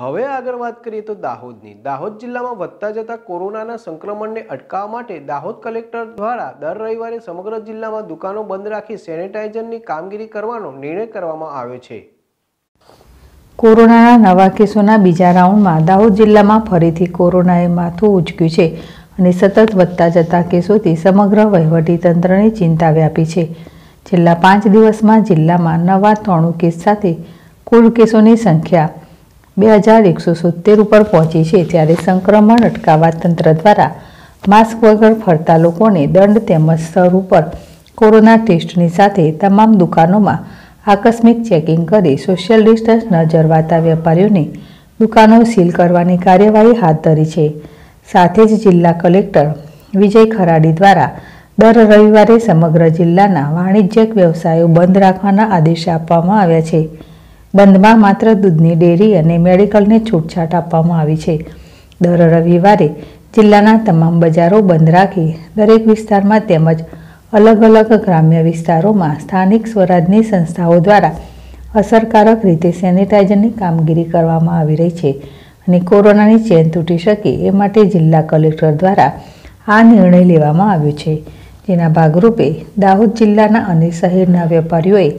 હવે આગળ વાત કરીએ તો દાહોદની. દાહોદ જિલ્લામાં વધતા જતા કોરોનાના સંક્રમણને અટકાવવા માટે દાહોદ કલેક્ટર દ્વારા દર રવિવારે સમગ્ર જિલ્લામાં દુકાનો બંધ રાખી સેનેટાઇઝરની કામગીરી કરવાનો નિર્ણય કરવામાં આવ્યો છે. કોરોનાના નવા કેસોના બીજા રાઉન્ડમાં દાહોદ જિલ્લામાં ફરીથી કોરોનાએ માથું ઉચક્યું છે અને સતત વધતા જતા કેસોથી સમગ્ર વહીવટીતંત્રની ચિંતા વ્યાપી છે. છેલ્લા પાંચ દિવસમાં જિલ્લામાં નવા ત્રણું કેસ સાથે કુલ કેસોની સંખ્યા બે હજાર એકસો સિત્તેર ઉપર પહોંચી છે ત્યારે સંક્રમણ અટકાવવા તંત્ર દ્વારા માસ્ક વગર ફરતા લોકોને દંડ તેમજ સ્થળ ઉપર કોરોના ટેસ્ટની સાથે તમામ દુકાનોમાં આકસ્મિક ચેકિંગ કરી સોશિયલ ડિસ્ટન્સ ન જળવાતા વેપારીઓની દુકાનો સીલ કરવાની કાર્યવાહી હાથ ધરી છે. સાથે જ જિલ્લા કલેક્ટર વિજય ખરાડી દ્વારા દર રવિવારે સમગ્ર જિલ્લાના વાણિજ્યક વ્યવસાયો બંધ રાખવાના આદેશ આપવામાં આવ્યા છે. બંધમાં માત્ર દૂધની ડેરી અને મેડિકલને છૂટછાટ આપવામાં આવી છે. દર રવિવારે જિલ્લાના તમામ બજારો બંધ રાખી દરેક વિસ્તારમાં તેમજ અલગ અલગ ગ્રામ્ય વિસ્તારોમાં સ્થાનિક સ્વરાજની સંસ્થાઓ દ્વારા અસરકારક રીતે સેનિટાઇઝરની કામગીરી કરવામાં આવી રહી છે અને કોરોનાની ચેન તૂટી શકે એ માટે જિલ્લા કલેક્ટર દ્વારા આ નિર્ણય લેવામાં આવ્યો છે. જેના ભાગરૂપે દાહોદ જિલ્લાના અને શહેરના વેપારીઓએ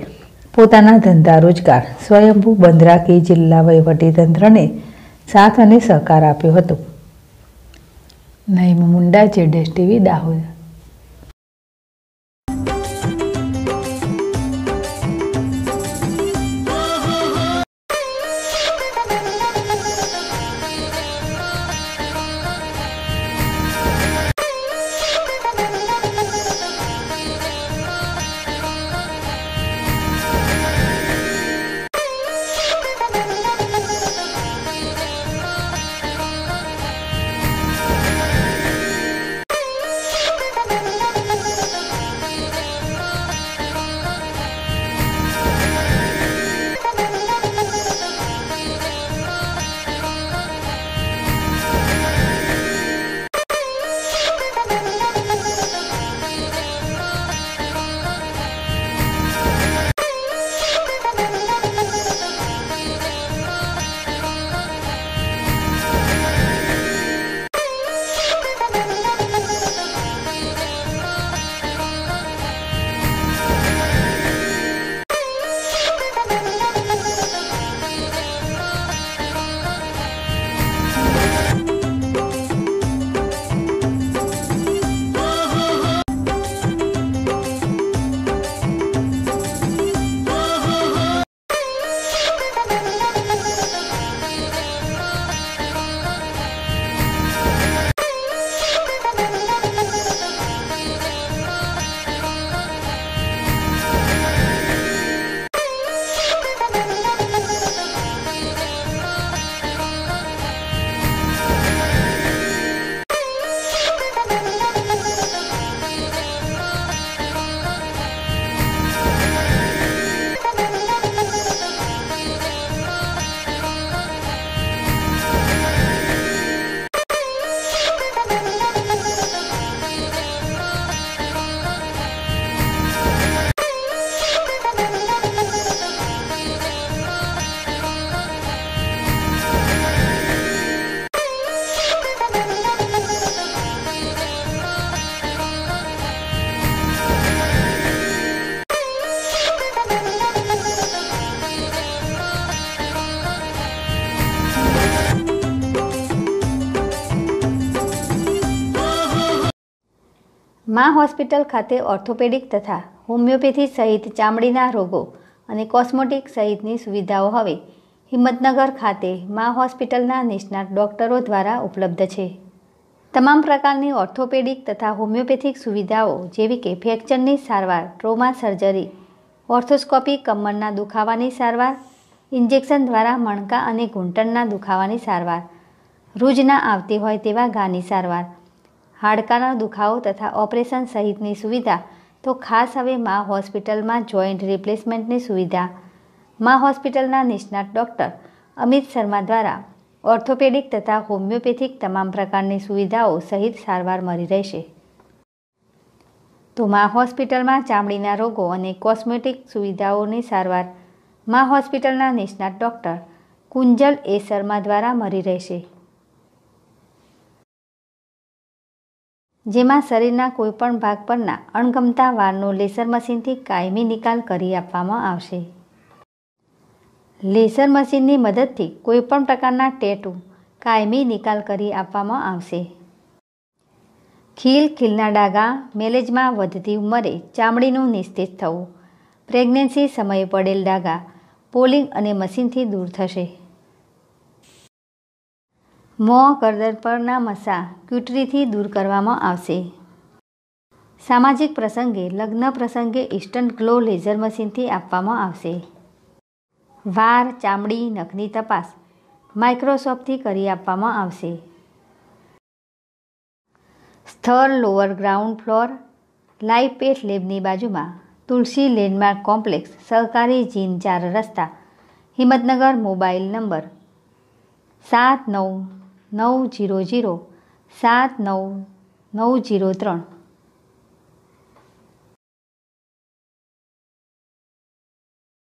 પોતાના ધંધા રોજગાર સ્વયંભૂ બંદરાકી જિલ્લા વહીવટીતંત્રને સાથ અને સહકાર આપ્યો હતો. નઈમ મુંડા જેડેશ ટીવી, દાહોદ. મા હોસ્પિટલ ખાતે ઓર્થોપેડિક તથા હોમિયોપેથી સહિત ચામડીના રોગો અને કોસ્મેટિક સહિતની સુવિધાઓ હવે હિંમતનગર ખાતે મા હોસ્પિટલના નિષ્ણાત ડોક્ટરો દ્વારા ઉપલબ્ધ છે. તમામ પ્રકારની ઓર્થોપેડિક તથા હોમિયોપેથિક સુવિધાઓ જેવી કે ફ્રેક્ચરની સારવાર, ટ્રોમા સર્જરી ઓર્થોસ્કોપી કમરના દુખાવાની સારવાર, ઇન્જેક્શન દ્વારા મણકા અને ઘૂંટણના દુખાવાની સારવાર રૂજ ના આવતી હોય તેવા ગાની સારવાર હાડકાનો દુખાવો તથા ઓપરેશન સહિતની સુવિધા, તો ખાસ હવે મા હોસ્પિટલમાં જોઈન્ટ રિપ્લેસમેન્ટની સુવિધા. મા હોસ્પિટલના નિષ્ણાત ડૉક્ટર અમિત શર્મા દ્વારા ઓર્થોપેડિક તથા હોમિયોપેથિક તમામ પ્રકારની સુવિધાઓ સહિત સારવાર મળી રહેશે. તો મા હોસ્પિટલમાં ચામડીના રોગો અને કોસ્મેટિક સુવિધાઓની સારવાર મા હોસ્પિટલના નિષ્ણાત ડૉક્ટર કુંજલ એ શર્મા દ્વારા મળી રહેશે. જેમાં શરીરના કોઈપણ ભાગ પરના અણગમતા વારનો લેસર મશીનથી કાયમી નિકાલ કરી આપવામાં આવશે. લેસર મશીનની મદદથી કોઈપણ પ્રકારના ટેટુ કાયમી નિકાલ કરી આપવામાં આવશે. ખીલ ખીલના ડાઘા મેલેજમાં વધતી ઉંમરે ચામડીનું નિસ્તેજ થવું. પ્રેગ્નન્સી સમયે પડેલ ડાઘા પોલિંગ અને મશીનથી દૂર થશે. મોં કરદર પરના મસા ક્યુટરીથી દૂર કરવામાં આવશે. સામાજિક પ્રસંગે, લગ્ન પ્રસંગે ઇન્સ્ટન્ટ ગ્લો લેઝર મશીનથી આપવામાં આવશે. વાર, ચામડી, નખની તપાસ માઇક્રોસોફ્ટથી કરી આપવામાં આવશે. સ્થળ, lower ground floor, live pet લેબની બાજુમાં, તુલસી લેન્ડમાર્ક કોમ્પ્લેક્સ, સહકારી જીન ચાર રસ્તા, હિંમતનગર મોબાઈલ નંબર સાત નવ નવ જીરો જીરો સાત નવ નવ જીરો ત્રણ.